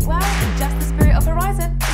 Well, just the spirit of Horizon.